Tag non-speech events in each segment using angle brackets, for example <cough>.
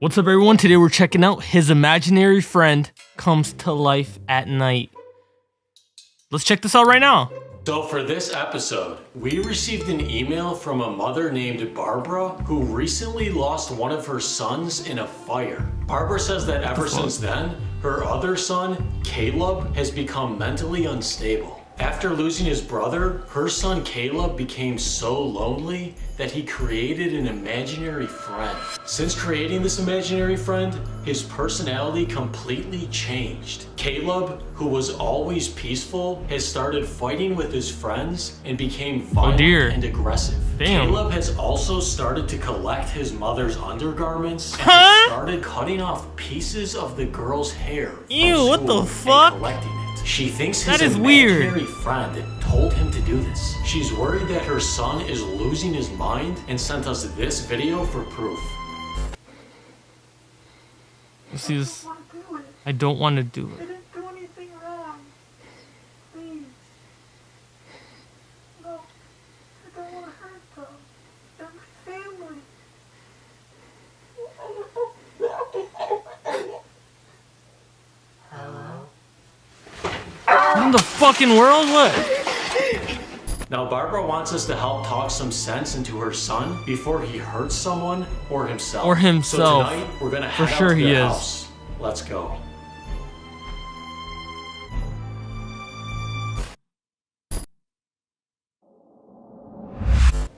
What's up, everyone? Today we're checking out His Imaginary Friend Comes to Life at Night. Let's check this out right now. So for this episode, we received an email from a mother named Barbara who recently lost one of her sons in a fire. Barbara says that ever since then, her other son, Caleb, has become mentally unstable. After losing his brother, her son Caleb became so lonely that he created an imaginary friend. Since creating this imaginary friend, his personality completely changed. Caleb, who was always peaceful, has started fighting with his friends and became oh, violent dear. and aggressive. Damn. Caleb has also started to collect his mother's undergarments and Huh? started cutting off pieces of the girl's hair. Ew, what the fuck? She thinks That his is weird. imaginary friend told him to do this. She's worried that her son is losing his mind and sent us this video for proof. This. want to do it. I don't want to do it. didn't do anything wrong. Please. No. I don't want to hurt them. They're my family. What in the fucking world? What? Now, Barbara wants us to help talk some sense into her son before he hurts someone or himself. Or himself. So tonight, we're gonna For head sure out to he is. house. Let's go.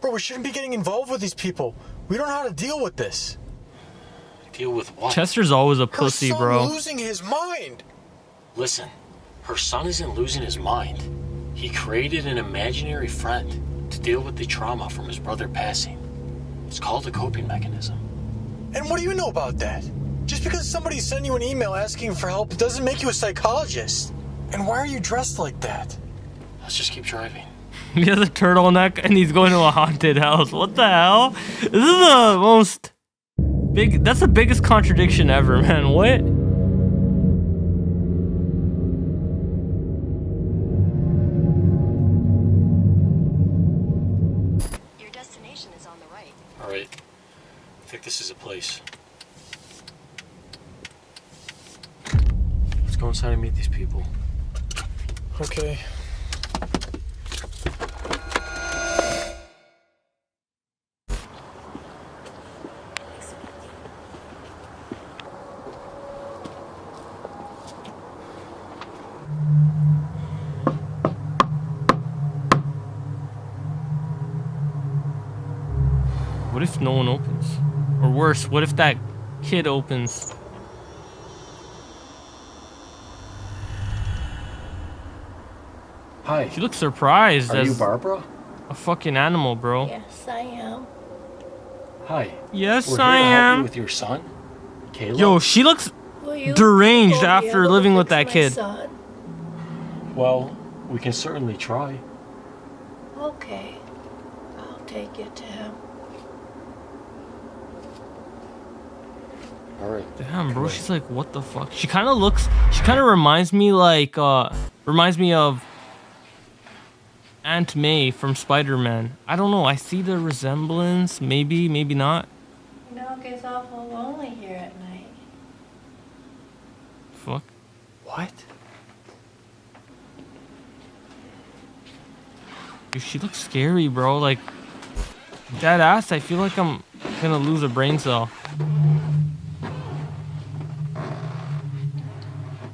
Bro, we shouldn't be getting involved with these people. We don't know how to deal with this. Deal with what? Chester's always a Her pussy, son bro. losing his mind. Listen, her son isn't losing his mind. He created an imaginary friend to deal with the trauma from his brother passing. It's called a coping mechanism. And what do you know about that? Just because somebody sent you an email asking for help doesn't make you a psychologist. And why are you dressed like that? Let's just keep driving. <laughs> He has a turtleneck and he's going to a haunted house. What the hell? This is the most big. That's the biggest contradiction ever, man. What? Think this is a place. Let's go inside and meet these people. Okay. Worse, what if that kid opens? Hi. She looks surprised Are as you Barbara? a fucking animal, bro. Yes, I am. Hi. Yes, We're here I to help you am. with your son, Caleb. Yo, she looks Deranged after living with that kid. Son? Well, we can certainly try. Okay, I'll take it to him. All right. Damn, bro. She's like, what the fuck? She kind of looks. She kind of reminds me like, uh, reminds me of Aunt May from Spider Man. I don't know. I see the resemblance. Maybe, maybe not. You know, it gets awful lonely here at night. Fuck. What? Dude, she looks scary, bro. Like, dead ass. I feel like I'm gonna lose a brain cell.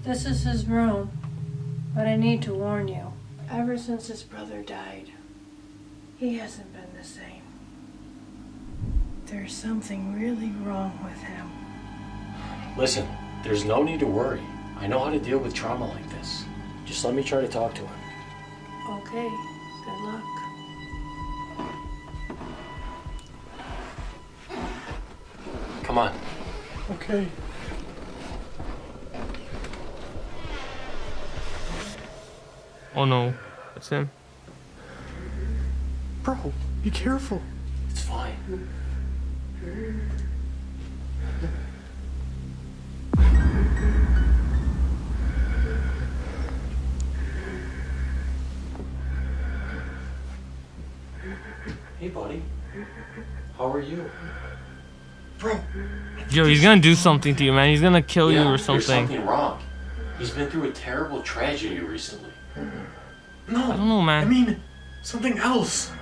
This is his room, but I need to warn you. Ever since his brother died, he hasn't been the same. There's something really wrong with him. Listen, there's no need to worry. I know how to deal with trauma like this. Just let me try to talk to him. Okay, good luck. Come on. Okay. Oh no, that's him. Bro, be careful. It's fine. Hey, buddy. How are you? Bro, Yo, he's gonna do something to you, man. He's gonna kill you Yeah, or There's something. something wrong. He's been through a terrible tragedy recently. No. I don't know, man. I mean, something else. <laughs>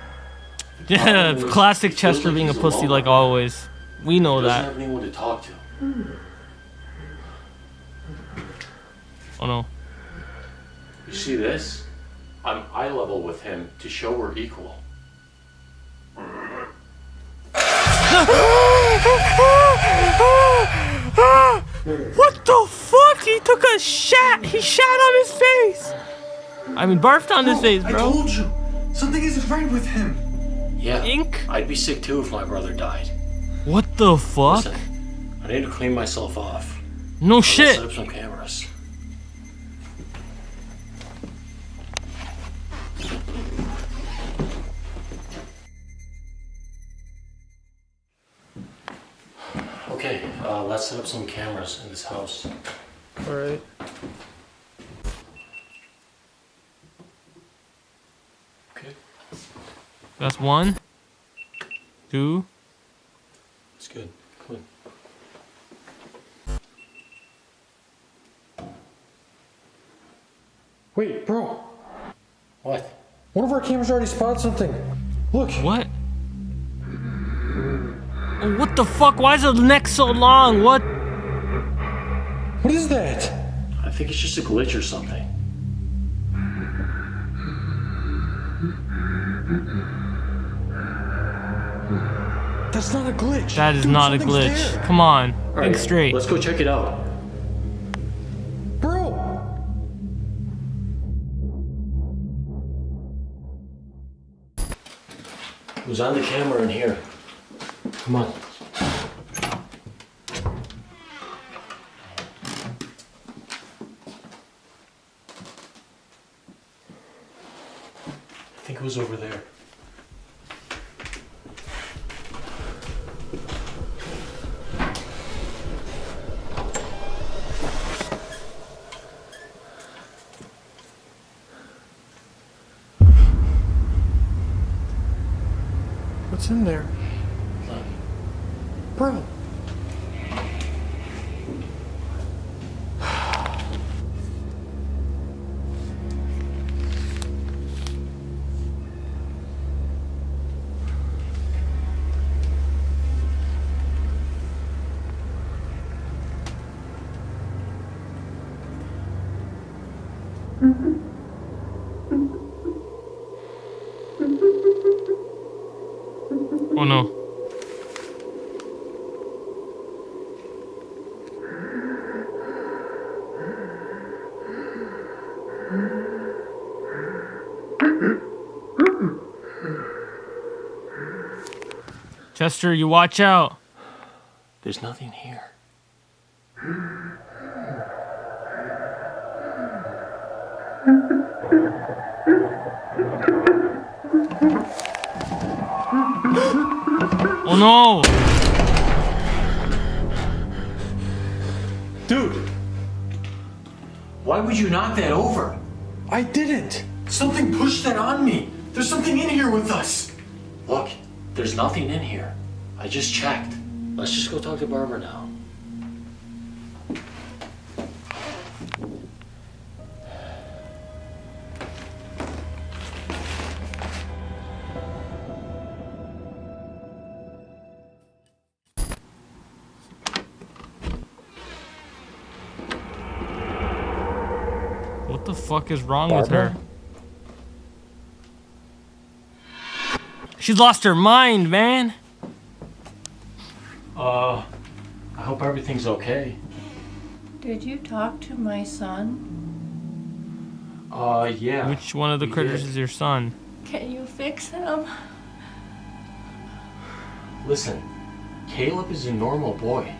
Yeah, classic He feels Chester like being a pussy alone. like always. We know He doesn't that. have anyone to talk to. Oh no. You see this? I'm eye level with him to show we're equal. <laughs> What the fuck? He took a shot. He shot on his face. I mean, barfed on his face, I told you. Something isn't right with him. Yeah. Ink. I'd be sick too if my brother died. What the fuck? Listen, I need to clean myself off. No I'll shit. set up some cameras. Okay, uh, let's set up some cameras in this house. Alright. That's one. Two. that's good. Clean. Wait, bro. What? One of our cameras already spotted something. Look. What? Oh, what the fuck? Why is the neck so long? What? What is that? I think it's just a glitch or something. That's not a glitch. That is Dude, not a glitch. there. Come on. All Think straight. Let's go check it out. Bro. Who's on the camera in here? Come on. I think it was over there. In there? No. Chester, you watch out. There's nothing here. No. Dude! Why would you knock that over? I didn't. Something pushed that on me. There's something in here with us. Look, there's nothing in here. I just checked. Let's just go talk to Barbara now. What the fuck is wrong with her? She's lost her mind, man. Uh, I hope everything's okay. Did you talk to my son? Uh, yeah. Which one of the critters did. is your son? Can you fix him? Listen, Caleb is a normal boy.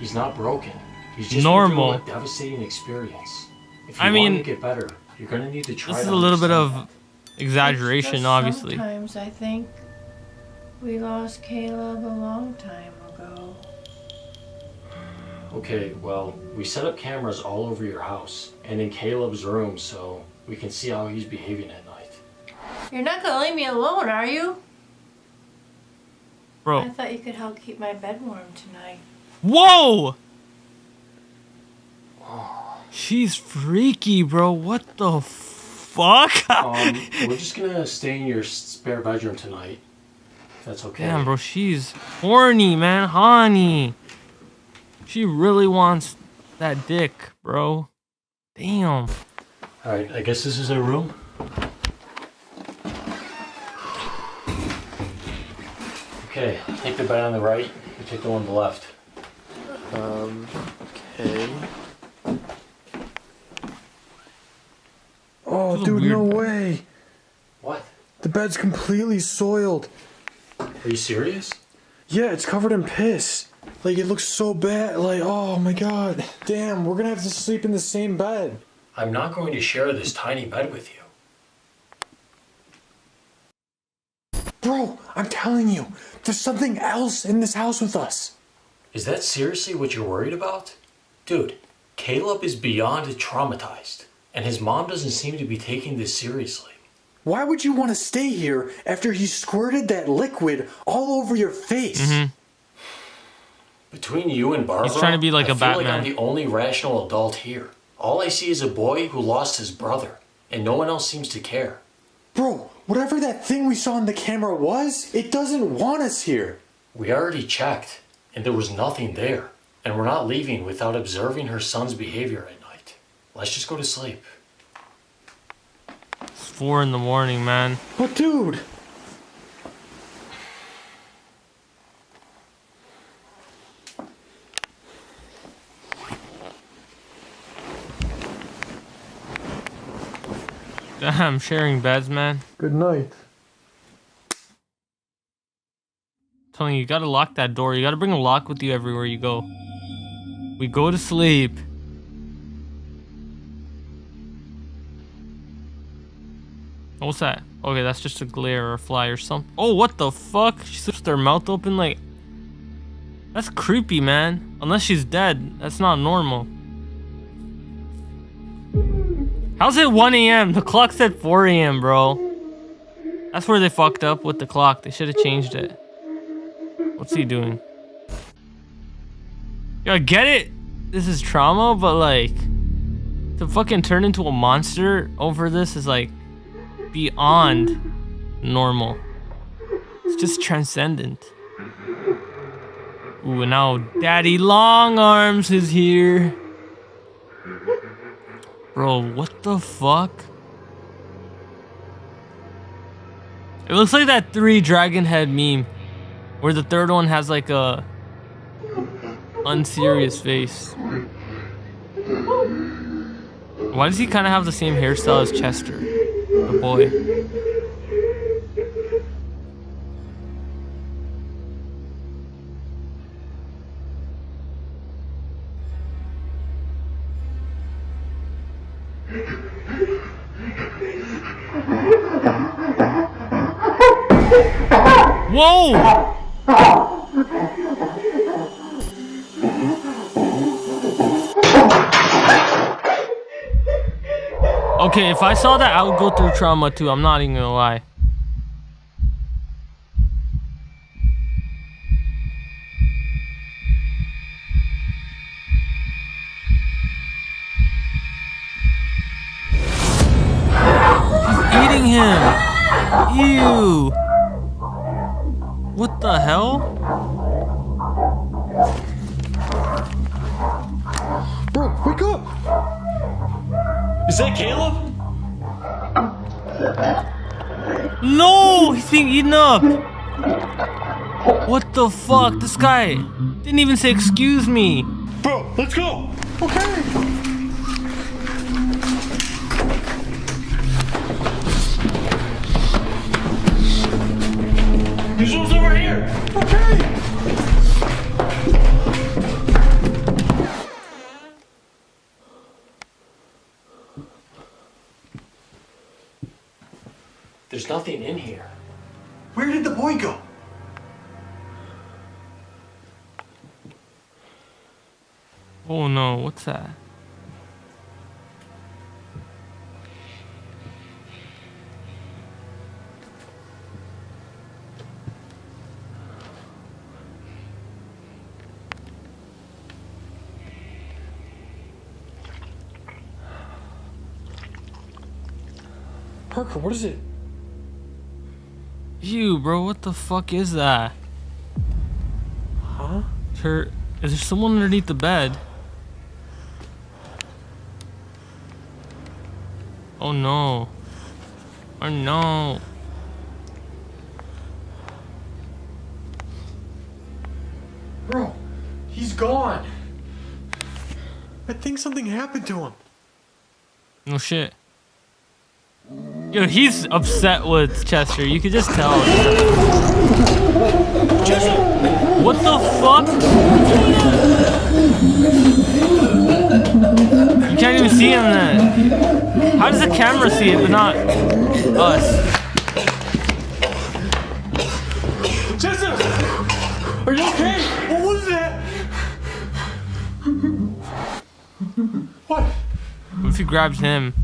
He's not broken. He's just Normal. Through a devastating experience. If you I mean, him to get better, you're gonna need to try. This is a little bit understand of exaggeration, Just obviously. Sometimes I think we lost Caleb a long time ago. Okay, well, we set up cameras all over your house and in Caleb's room, so we can see how he's behaving at night. You're not gonna leave me alone, are you? Bro. I thought you could help keep my bed warm tonight. Whoa! Oh. She's freaky, bro. What the fuck? <laughs> Um, we're just gonna stay in your spare bedroom tonight. That's okay. Damn, bro, she's horny, man. Honey. She really wants that dick, bro. Damn. Alright, I guess this is our room. Okay, take the bed on the right, you take the one on the left. Um, okay. Oh, This is a dude, no bed. way. What? The bed's completely soiled. Are you serious? Yeah, it's covered in piss. Like, it looks so bad. Like, oh my god. Damn, we're gonna have to sleep in the same bed. I'm not going to share this tiny bed with you. Bro, I'm telling you, there's something else in this house with us. Is that seriously what you're worried about? Dude, Caleb is beyond traumatized, and his mom doesn't seem to be taking this seriously. Why would you want to stay here after he squirted that liquid all over your face? Mm-hmm. Between you and Barbara, he's trying to be like I a feel like I'm Batman. the only rational adult here. All I see is a boy who lost his brother, and no one else seems to care. Bro, whatever that thing we saw on the camera was, it doesn't want us here. We already checked, and there was nothing there. And we're not leaving without observing her son's behavior at night. Let's just go to sleep. It's four in the morning, man. But dude, Damn, sharing beds, man. good night. telling you, you gotta lock that door. You gotta bring a lock with you everywhere you go. We go to sleep. Oh, What's that? Okay, that's just a glare or a fly or something. Oh, what the fuck? She slipped her mouth open like. That's creepy, man. Unless she's dead. That's not normal. How's it 1 a.m.? The clock said 4 a.m., bro. That's where they fucked up with the clock. They should have changed it. What's he doing? Yo, I get it. This is trauma, but like, to fucking turn into a monster over this is like beyond normal. It's just transcendent. Ooh, and now Daddy Long Arms is here. Bro, what the fuck? It looks like that three dragon head meme where the third one has like a unserious face. Why does he kind of have the same hairstyle as Chester, boy? <laughs> Whoa! Okay, if I saw that, I would go through trauma too. I'm not even gonna lie. He's eating him. Ew. What the hell? Is that Caleb? No, he's being eaten up. What the fuck? This guy didn't even say excuse me. Bro, let's go! Okay! This one's over here! Okay! There's nothing in here. Where did the boy go? Oh no, what's that? Perker? what is it? You, bro, what the fuck is that? Huh? Her, is there someone underneath the bed? Oh no. Oh no. Bro, he's gone. I think something happened to him. No shit. Yo, he's upset with Chester. You could just tell. What the fuck? You can't even see him then. How does the camera see it but not us? Jessica! Are you okay? What was that? what? What if he grabs him?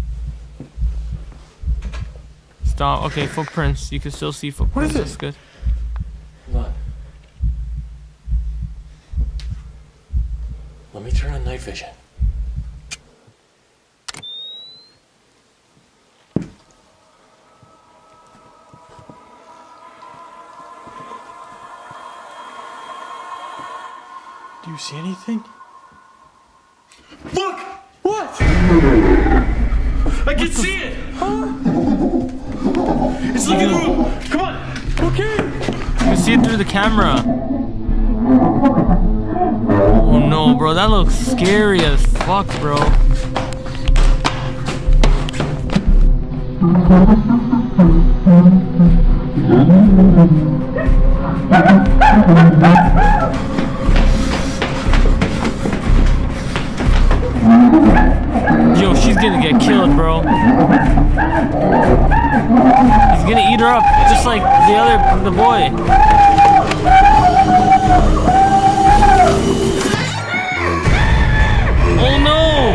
Stop. Okay, footprints. You can still see footprints. it? That's good. Hold on. Let me turn on night vision. Do you see anything? Look! What? I can see it! It's living room! Come on! Okay. You can see it through the camera. Oh no, bro. That looks scary as fuck, bro. Yo, she's gonna get killed, bro. Gonna eat her up, just like the other, the boy. Oh no!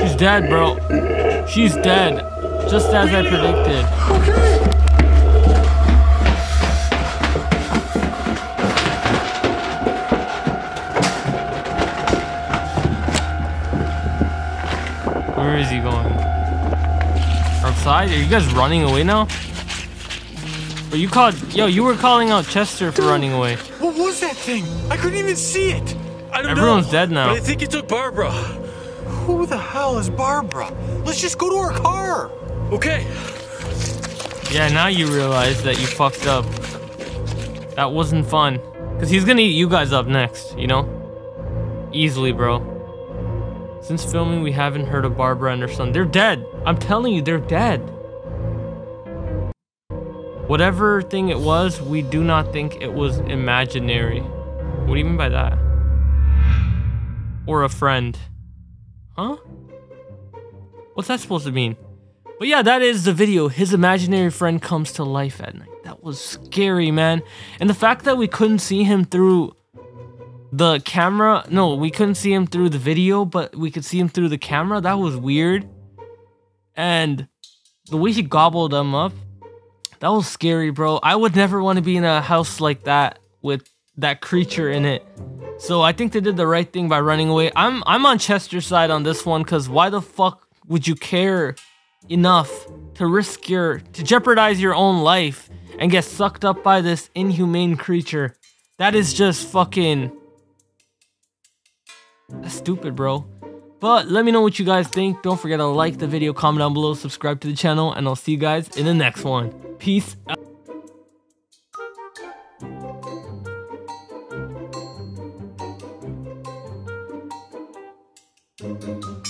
She's dead, bro. She's dead. Just as I predicted. Where is he going? Outside? Are you guys running away now? But you called, yo, you were calling out Chester for running away. What was that thing? I couldn't even see it. I don't Everyone's know, dead now. But I think it took Barbara. Who the hell is Barbara? Let's just go to our car. Okay. Yeah, now you realize that you fucked up. That wasn't fun. Cause he's gonna eat you guys up next, you know? Easily, bro. Since filming, we haven't heard of Barbara and her son. They're dead. I'm telling you, they're dead. Whatever thing it was, we do not think it was imaginary. What do you mean by that? Or a friend. Huh? What's that supposed to mean? But yeah, that is the video. His imaginary friend comes to life at night. That was scary, man. And the fact that we couldn't see him through the camera, no, we couldn't see him through the video, but we could see him through the camera. That was weird. And the way he gobbled them up, that was scary, bro. I would never want to be in a house like that with that creature in it. So I think they did the right thing by running away. I'm I'm on Chester's side on this one because why the fuck would you care enough to risk your to jeopardize your own life and get sucked up by this inhumane creature? That is just fucking that's stupid, bro. But let me know what you guys think. Don't forget to like the video, comment down below, subscribe to the channel, and I'll see you guys in the next one. Peace out.